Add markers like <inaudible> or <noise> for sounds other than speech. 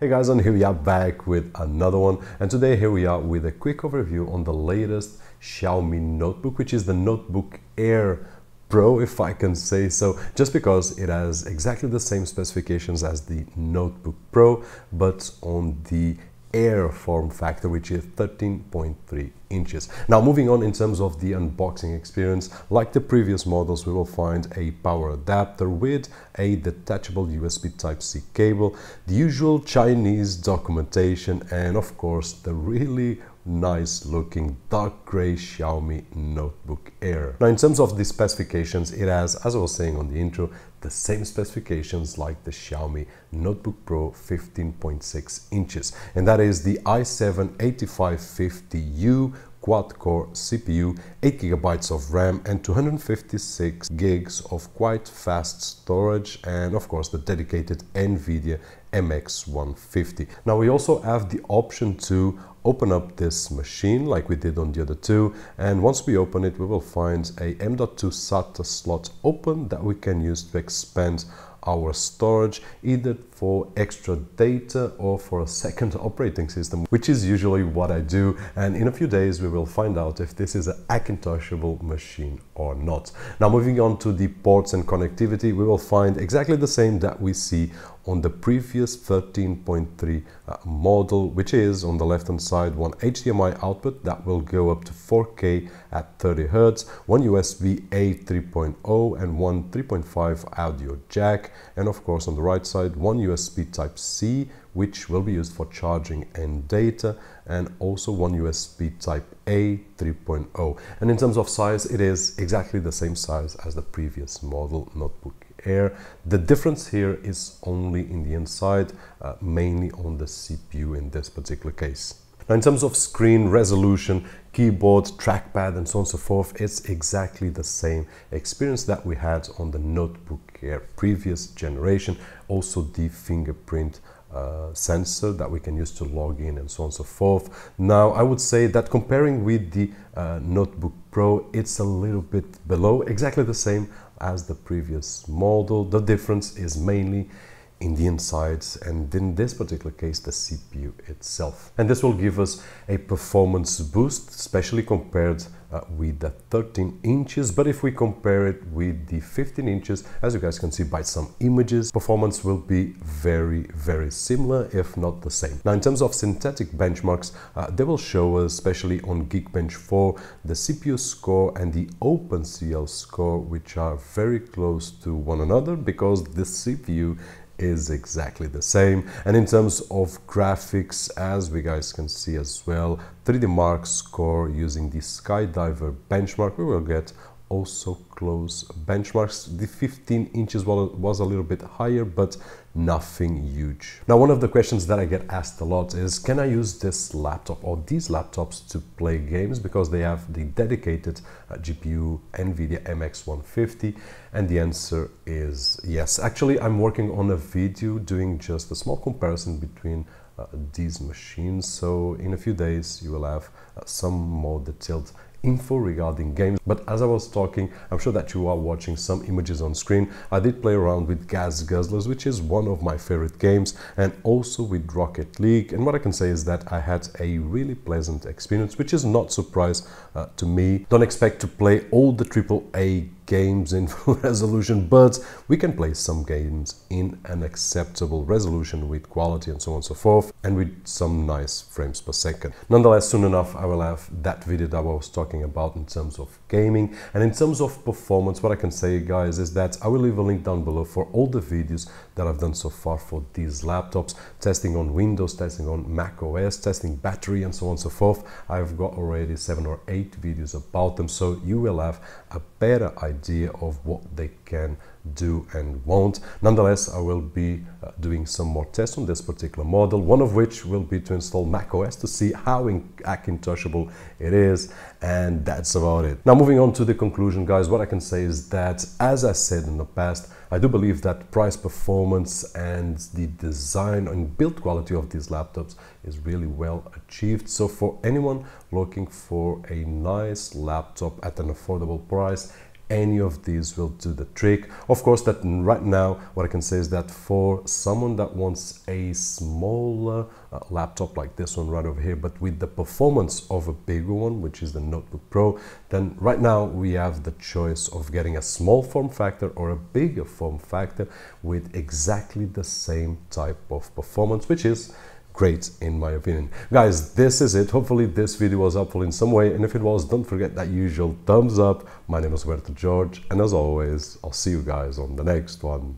Hey guys, and here we are back with another one. And today here we are with a quick overview on the latest Xiaomi notebook, which is the Notebook Air Pro, if I can say so, just because it has exactly the same specifications as the Notebook Pro, but on the Air form factor, which is 13.3 inches. Now moving on in terms of the unboxing experience, like the previous models, we will find a power adapter with a detachable USB Type-C cable, the usual Chinese documentation, and of course the really nice looking dark gray Xiaomi Notebook Air. Now in terms of the specifications, it has, as I was saying on the intro, the same specifications like the Xiaomi Notebook Pro 15.6 inches and that is the i7-8550U quad-core CPU, 8 gigabytes of RAM and 256 gigs of quite fast storage and of course the dedicated NVIDIA MX150. Now we also have the option to open up this machine like we did on the other two. And once we open it we will find a M.2 SATA slot open that we can use to expand our storage either for extra data or for a second operating system which is usually what I do and in a few days we will find out if this is a Hackintoshable machine or not. Now moving on to the ports and connectivity we will find exactly the same that we see on the previous 13.3 uh, model which is on the left hand side one HDMI output that will go up to 4K at 30 Hz, one USB A 3.0 and one 3.5 audio jack and of course on the right side one USB type C which will be used for charging and data and also one USB type A 3.0 and in terms of size it is exactly the same size as the previous model notebook Air. The difference here is only in the inside, uh, mainly on the CPU in this particular case. Now in terms of screen resolution, keyboard, trackpad and so on and so forth, it's exactly the same experience that we had on the Notebook Air previous generation. Also the fingerprint uh, sensor that we can use to log in and so on and so forth. Now I would say that comparing with the uh, Notebook Pro, it's a little bit below, exactly the same as the previous model. The difference is mainly in the insides and in this particular case the CPU itself. And this will give us a performance boost, especially compared uh, with the 13 inches but if we compare it with the 15 inches as you guys can see by some images performance will be very very similar if not the same now in terms of synthetic benchmarks uh, they will show us especially on geekbench 4 the cpu score and the OpenCL score which are very close to one another because the cpu is exactly the same. And in terms of graphics as we guys can see as well 3d mark score using the skydiver benchmark we will get also close benchmarks. The 15 inches was a little bit higher, but nothing huge. Now, one of the questions that I get asked a lot is, can I use this laptop or these laptops to play games because they have the dedicated uh, GPU NVIDIA MX150? And the answer is yes. Actually, I'm working on a video doing just a small comparison between uh, these machines. So in a few days, you will have uh, some more detailed info regarding games but as I was talking I'm sure that you are watching some images on screen. I did play around with Gas Guzzlers which is one of my favorite games and also with Rocket League. And what I can say is that I had a really pleasant experience which is not surprise uh, to me. Don't expect to play all the AAA games in full <laughs> resolution, but we can play some games in an acceptable resolution with quality and so on and so forth, and with some nice frames per second. Nonetheless, soon enough, I will have that video that I was talking about in terms of gaming. And in terms of performance, what I can say, guys, is that I will leave a link down below for all the videos that I've done so far for these laptops, testing on Windows, testing on Mac OS, testing battery, and so on and so forth. I've got already seven or eight videos about them, so you will have a better idea of what they can do and won't. Nonetheless, I will be uh, doing some more tests on this particular model, one of which will be to install macOS to see how Hackintoshable it is, and that's about it. Now, moving on to the conclusion, guys, what I can say is that, as I said in the past, I do believe that price performance and the design and build quality of these laptops is really well achieved. So for anyone looking for a nice laptop at an affordable price, any of these will do the trick. Of course, that right now, what I can say is that for someone that wants a smaller uh, laptop like this one right over here, but with the performance of a bigger one, which is the Notebook Pro, then right now we have the choice of getting a small form factor or a bigger form factor with exactly the same type of performance, which is great in my opinion. Guys, this is it. Hopefully this video was helpful in some way and if it was, don't forget that usual thumbs up. My name is Roberto Jorge and as always, I'll see you guys on the next one.